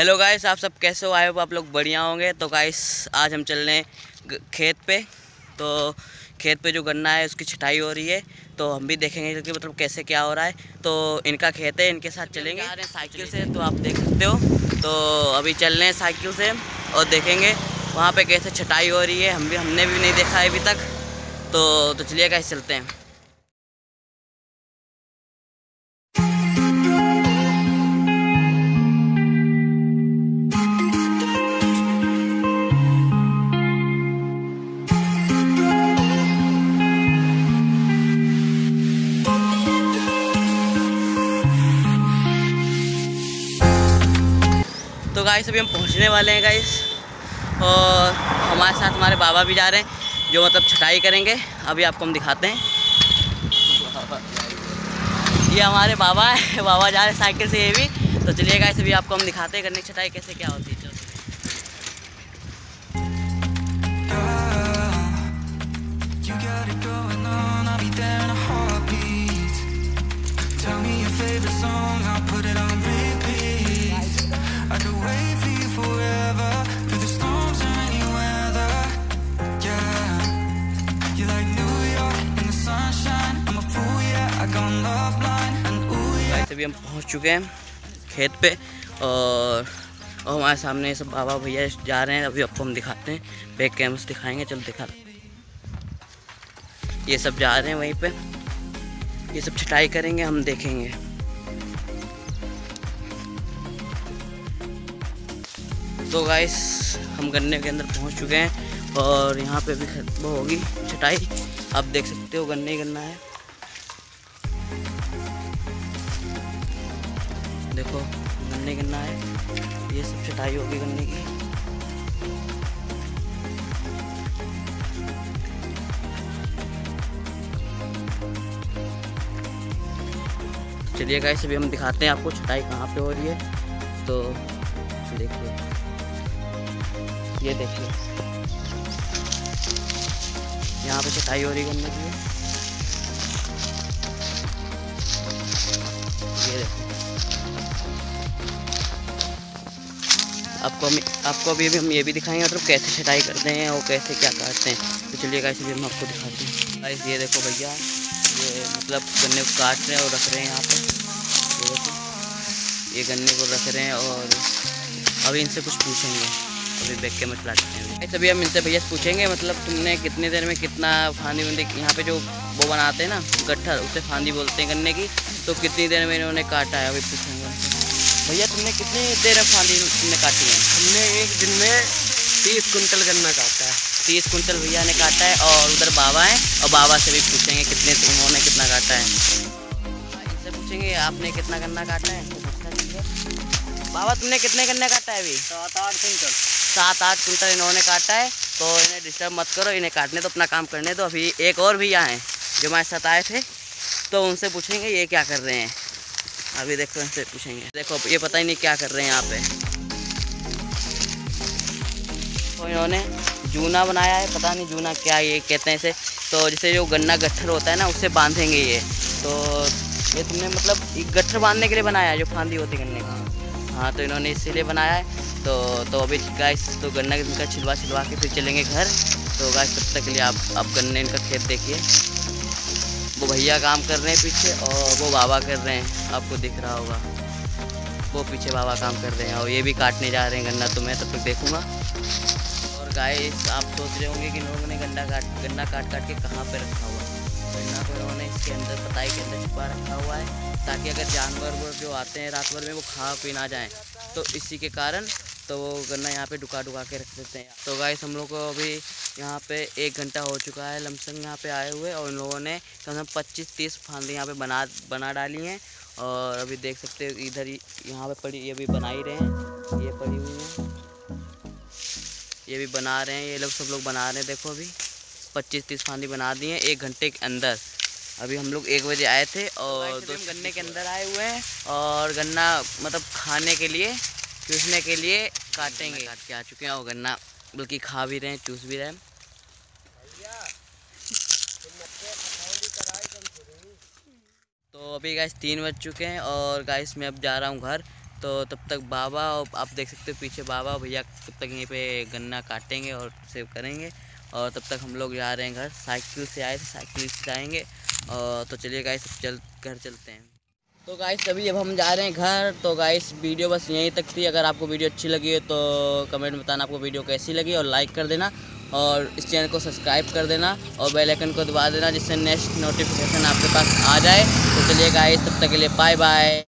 Hello guys आप सब कैसे हो? आए हो आप लोग बढ़िया होंगे। तो गाइस आज हम चल रहे हैं खेत पे। तो खेत पे जो गन्ना है उसकी छटाई हो रही है। तो हम भी देखेंगे कि मतलब कैसे क्या हो रहा है। तो इनका खेत है इनके साथ चलेंगे। आ रहे हैं साइकिल से। तो आप देख सकते हो। तो अभी चल रहे हैं साइकिल से और देखेंगे वहाँ पर कैसे छटाई हो रही है। हम भी हमने भी नहीं देखा है अभी तक। तो तो चलिए गाइस चलते हैं। तो गाइस अभी हम पहुँचने वाले हैं गाइस और हमारे साथ हमारे बाबा भी जा रहे हैं जो मतलब छटाई करेंगे। अभी आपको हम दिखाते हैं। ये हमारे बाबा है बाबा जा रहे हैं साइकिल से ये भी। तो चलिए गाइस अभी आपको हम दिखाते हैं गन्ने की छटाई कैसे क्या होती है। You got it going on, I'll be there अभी हम पहुँच चुके हैं खेत पे और हमारे सामने सब बाबा भैया जा रहे हैं। अभी आपको हम दिखाते हैं। बैक कैमरे दिखाएँगे। चलो दिखा। ये सब जा रहे हैं वहीं पे। ये सब छटाई करेंगे, हम देखेंगे। तो गाइस हम गन्ने के अंदर पहुँच चुके हैं और यहाँ पे भी खत्म होगी छटाई। आप देख सकते हो गन्ने गन्ना है। देखो, गन्ने गन्ना है। ये सब छटाई होगी गन्ने की। चलिए गाइस अभी हम दिखाते हैं आपको छटाई कहाँ पे हो रही है। तो देखिए। ये देखिए। यहाँ पे छटाई हो रही है गन्ने की। ये देखो आपको हम आपको अभी अभी हम ये भी दिखाएँगे मतलब कैसे छटाई करते हैं और कैसे क्या काटते हैं। तो चलिए गाइस अभी हम आपको दिखाते हैं। गाइस ये देखो भैया, ये मतलब गन्ने को काट रहे हैं और रख रहे हैं यहाँ पर ये देखो, ये गन्ने को रख रहे हैं और अभी इनसे कुछ पूछेंगे। अभी बैग के मत लाते हैं अभी हम इनसे भैया पूछेंगे मतलब तुमने कितनी देर में कितना फांदी वंदी यहाँ पे जो वो बनाते हैं ना, गट्ठर, उसे फांदी बोलते हैं गन्ने की। तो कितनी देर में इन्होंने काटा है, अभी पूछेंगे। भैया तुमने कितनी देर में फांदी तुमने काटी है? हमने एक दिन में तीस कुंटल गन्ना काटा है। तीस कुंटल भैया ने काटा है और उधर बाबा हैं और बाबा से भी पूछेंगे कितने उन्होंने कितना काटा है। इनसे पूछेंगे आपने कितना गन्ना काटा है? बाबा तुमने कितने गन्ने काटा है अभी? सात आठ कुंटल। सात आठ कुंटल इन्होंने काटा है तो इन्हें डिस्टर्ब मत करो इन्हें काटने तो अपना काम करने दो। अभी एक और भैया हैं जो हमारे साथ आए थे तो उनसे पूछेंगे ये क्या कर रहे हैं। अभी देखो इनसे पूछेंगे। देखो, ये पता ही नहीं क्या कर रहे हैं यहाँ पे। तो इन्होंने जूना बनाया है, पता नहीं जूना क्या ये कहते हैं इसे। तो जैसे जो गन्ना गट्ठर होता है ना उससे बांधेंगे ये। तो ये तुमने मतलब गट्ठर बांधने के लिए बनाया है, जो फांदी होती है गन्ने का। हाँ तो इन्होंने इसीलिए बनाया है। तो तो अभी गाइस तो गन्ना इनका छिलवा छिलवा के फिर चलेंगे घर। तो गाइस तब तक के लिए आप आप गन्ने इनका खेत देखिए। वो भैया काम कर रहे हैं पीछे और वो बाबा कर रहे हैं। आपको दिख रहा होगा। वो पीछे बाबा काम कर रहे हैं और ये भी काटने जा रहे हैं गन्ना तो मैं तब तक देखूँगा। और गाय आप सोच रहे होंगे कि लोगों ने गन्ना काट गन्ना काट काट के कहाँ पर रखा हुआ गन्ना को इन्होंने इसके अंदर पताई के अंदर छुपा रखा हुआ है, ताकि अगर जानवर वो जो आते हैं रात भर में वो खा पी ना जाएँ। तो इसी के कारण तो वो गन्ना यहाँ पे डुका डुका के रख देते हैं। तो गाइस हम लोग को अभी यहाँ पे एक घंटा हो चुका है लमसम यहाँ पे आए हुए और इन लोगों ने कम से कम पच्चीस तीस फांदी यहाँ पे बना बना डाली हैं और अभी देख सकते हो इधर ही यहाँ पे पड़ी ये भी बना ही रहे हैं ये पड़ी हुई है। ये भी बना रहे हैं ये लोग सब लोग बना रहे हैं देखो अभी। पच्चीस तीस फांदी बना दी हैं एक घंटे के अंदर। अभी हम लोग एक बजे आए थे और दो गन्ने के अंदर आए हुए हैं और गन्ना मतलब खाने के लिए चूसने के लिए काटेंगे। काट के आ चुके हैं और गन्ना बल्कि खा भी रहे हैं, चूस भी रहे हैं। तो अभी गाइस तीन बज चुके हैं और गाइस मैं अब जा रहा हूँ घर। तो तब तक बाबा और आप देख सकते हो पीछे बाबा भैया तब तक यहीं पे गन्ना काटेंगे और सेव करेंगे। और तब तक हम लोग जा रहे हैं घर। साइकिल से आए थे, साइकिल से जाएँगे। और तो चलिए गाइस चल, घर चलते हैं। तो गाइस अभी अब हम जा रहे हैं घर तो गाइस वीडियो बस यहीं तक थी। अगर आपको वीडियो अच्छी लगी है तो कमेंट बताना आपको वीडियो कैसी लगी, और लाइक कर देना, और इस चैनल को सब्सक्राइब कर देना, और बेल आइकन को दबा देना, जिससे नेक्स्ट नोटिफिकेशन आपके पास आ जाए। तो चलिए गाइस तब तक के लिए बाय बाय